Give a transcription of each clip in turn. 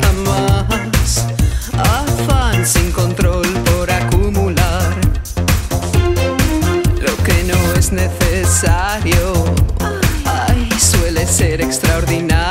jamás. Afán sin control por acumular lo que no es necesario. Ay, suele ser extraordinario.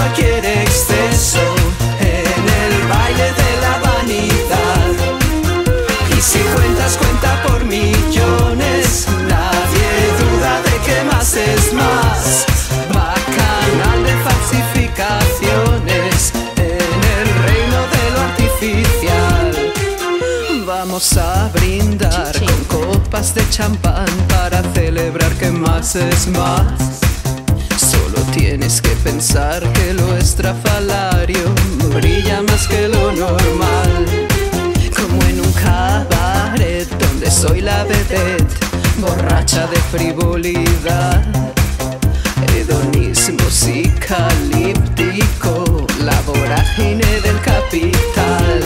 cualquier exceso en el baile de la vanidad. Y si cuentas cuenta por millones, nadie duda de que más es más. Bacanal de falsificaciones en el reino de lo artificial. Vamos a brindar con copas de champán para celebrar que más es más. Tienes que pensar que lo estrafalario brilla más que lo normal. Como en un cabaret donde soy la vedette, borracha de frivolidad. Hedonismo psicalíptico, la vorágine del capital.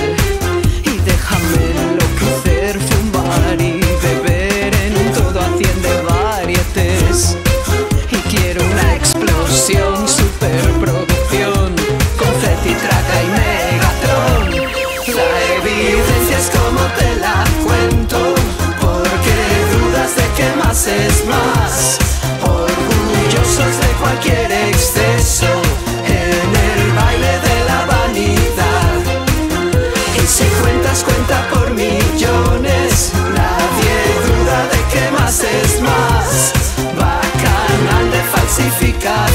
Y déjame enloquecer, fumar y beber en un todo haciendo varietes. Si cuentas cuenta por millones, nadie duda de que más es más. Bacanal de falsificar.